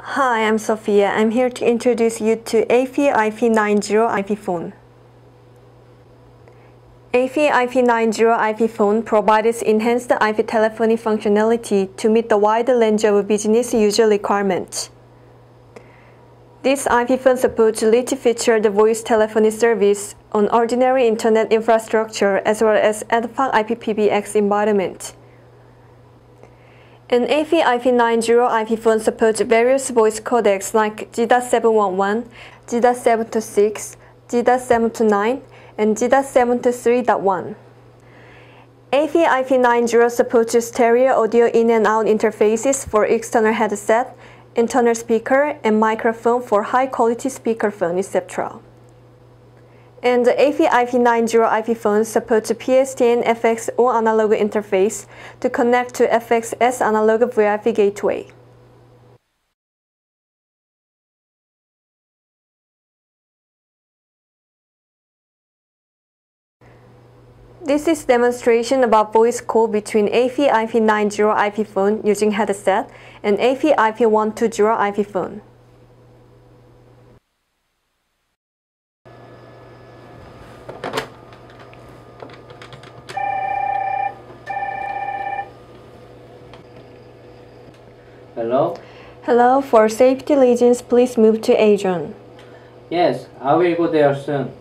Hi, I'm Sophia. I'm here to introduce you to AP-IP90 IP phone. AP-IP90 IP phone provides enhanced IP telephony functionality to meet the wide range of business user requirements. This IP phone supports rich-featured voice telephony service on ordinary internet infrastructure as well as ad hoc IPPBX environment. An AP-IP90 IP phone supports various voice codecs like G.711, G.726, G.729, and G.723.1. AP-IP90 supports stereo audio in and out interfaces for external headset, internal speaker, and microphone for high-quality speakerphone, etc. And the AP-IP90 IP phone supports PSTN FXO analog interface to connect to FXS analog VoIP gateway. This is demonstration about voice call between AP-IP90 IP phone using headset and AP-IP120 IP phone. Hello? Hello, for safety reasons, please move to Adrian. Yes, I will go there soon.